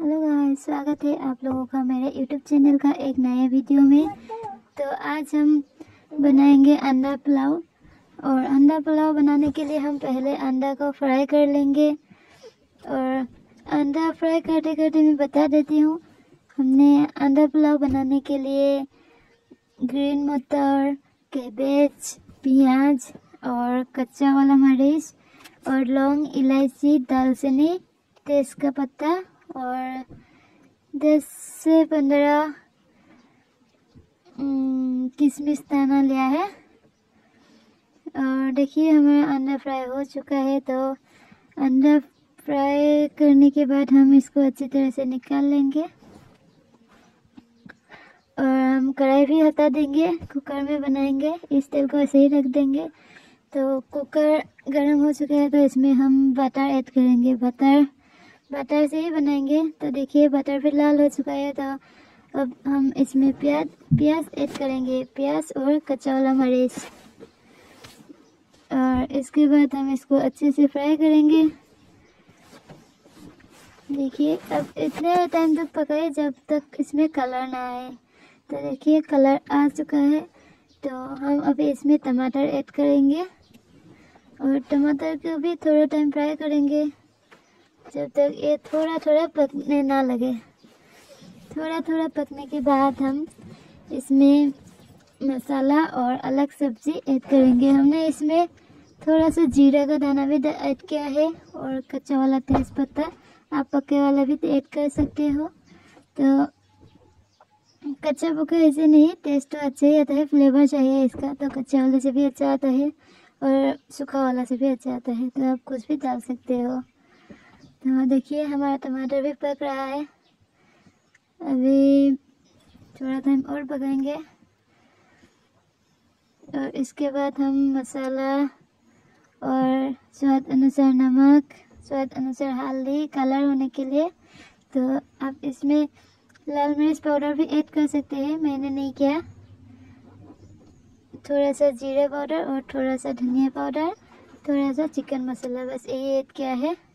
Hello guys स्वागत है आप लोगों का मेरे यूट्यूब चैनल का एक नए वीडियो में। तो आज हम बनाएँगे अंडा पुलाव। और अंडा पुलाव बनाने के लिए हम पहले अंडा को फ्राई कर लेंगे। और अंडा फ्राई करते करते मैं बता देती हूँ, हमने अंडा पुलाव बनाने के लिए ग्रीन मटर कैबेज प्याज और कच्चा वाला मरीच और लौंग, इलायची, दालचीनी, तेज का पत्ता और दस से पंद्रह किशमिश दाना लिया है। और देखिए, हमारा अंडा फ्राई हो चुका है तो अंडा फ्राई करने के बाद हम इसको अच्छी तरह से निकाल लेंगे। और हम कढ़ाई भी हटा देंगे, कुकर में बनाएँगे, इस तेल को ऐसे ही रख देंगे। तो कुकर गर्म हो चुका है तो इसमें हम बटर ऐड करेंगे। बटर बटर से ही बनाएँगे। तो देखिए, बटर भी लाल हो चुका है। तो अब हम इसमें प्याज प्याज ऐड करेंगे। प्याज और कच्चा वाला मरीच। और इसके बाद हम इसको अच्छे से फ्राई करेंगे। देखिए, अब इतने टाइम तक पकाए जब तक इसमें कलर ना आए। तो देखिए, कलर आ चुका है। तो हम अभी इसमें टमाटर ऐड करेंगे। और टमाटर को भी थोड़ा टाइम फ्राई करेंगे। जब तक ये थोड़ा थोड़ा पकने ना लगे। थोड़ा थोड़ा पकने के बाद हम इसमें मसाला और अलग सब्ज़ी ऐड करेंगे। हमने इसमें थोड़ा सा जीरा का दाना भी ऐड किया है और कच्चा वाला तेज पत्ता आप पके वाला भी ऐड कर सकते हो। तो कच्चा पका ऐसे नहीं टेस्ट तो अच्छा ही आता है फ्लेवर चाहिए इसका तो कच्चा वाले से भी अच्छा आता है और सूखा वाला से भी अच्छा आता है। तो आप कुछ भी डाल सकते हो। तो देखिए, हमारा टमाटर भी पक रहा है। अभी थोड़ा टाइम और पकाएँगे। और इसके बाद हम मसाला और स्वाद अनुसार नमक, स्वाद अनुसार हल्दी, कलर होने के लिए। तो आप इसमें लाल मिर्च पाउडर भी ऐड कर सकते हैं, मैंने नहीं किया। थोड़ा सा जीरा पाउडर और थोड़ा सा धनिया पाउडर, थोड़ा सा चिकन मसाला बस यही ऐड किया है।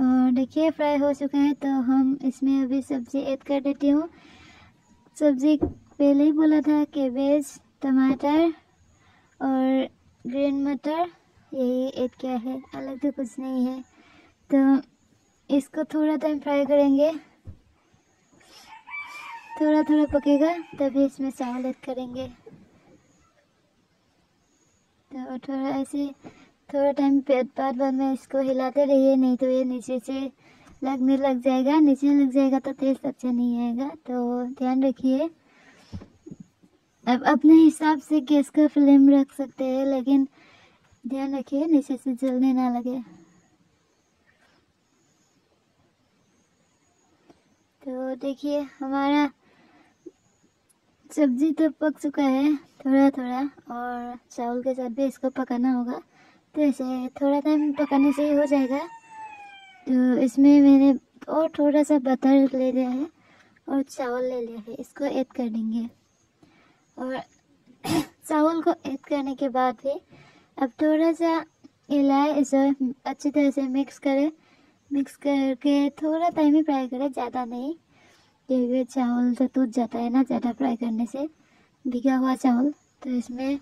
और देखिए, फ्राई हो चुका है तो हम इसमें अभी सब्ज़ी ऐड कर देती हूँ। सब्ज़ी पहले ही बोला था केबेज, टमाटर और ग्रीन मटर, यही ऐड किया है। अलग तो कुछ नहीं है। तो इसको थोड़ा टाइम फ्राई करेंगे। थोड़ा थोड़ा पकेगा, तभी इसमें चावल ऐड करेंगे। तो थोड़ा ऐसे थोड़ा टाइम बाद बाद में इसको हिलाते रहिए, नहीं तो ये नीचे से लगने लग जाएगा। नीचे लग जाएगा तो टेस्ट अच्छा नहीं आएगा तो ध्यान रखिए। अब अपने हिसाब से गैस का फ्लेम रख सकते हैं, लेकिन ध्यान रखिए नीचे से जलने ना लगे। तो देखिए, हमारा सब्ज़ी तो पक चुका है थोड़ा थोड़ा और चावल के साथ भी इसको पकाना होगा। तो ऐसे थोड़ा टाइम पकाने से ही हो जाएगा। तो इसमें मैंने और थोड़ा सा बटर ले लिया है और चावल ले लिया है। इसको ऐड कर देंगे। और चावल को ऐड करने के बाद फिर अब थोड़ा सा हिलाए इसे अच्छी तरह से मिक्स करें। मिक्स करके थोड़ा टाइम ही फ्राई करें, ज़्यादा नहीं। क्योंकि चावल तो टूट जाता है ना, ज़्यादा फ्राई करने से। भिगा हुआ चावल। तो इसमें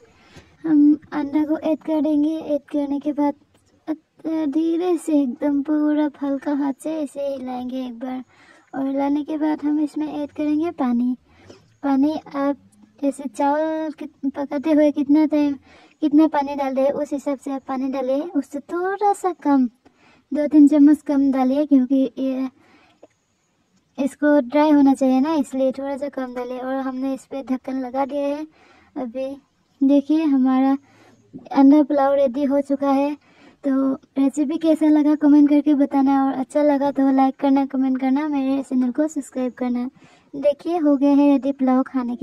हम अंडा को ऐड कर देंगे ऐड करने के बाद धीरे से एकदम पूरा हल्का हाथ से ऐसे हिलाएँगे एक बार। और हिलाने के बाद हम इसमें ऐड करेंगे पानी। पानी आप जैसे चावल पकाते हुए कितना टाइम, कितना पानी डाल रहे उस हिसाब से आप पानी डालिए। उससे थोड़ा सा कम दो तीन चम्मच कम डालिए क्योंकि ये, इसको ड्राई होना चाहिए ना, इसलिए थोड़ा सा कम डालिए। और हमने इस पर ढक्कन लगा दिया है। अभी देखिए, हमारा अंडा पुलाव रेडी हो चुका है। तो रेसिपी कैसा लगा कमेंट करके बताना और अच्छा लगा तो लाइक करना कमेंट करना, मेरे चैनल को सब्सक्राइब करना। देखिए, हो गया है रेडी पुलाव खाने के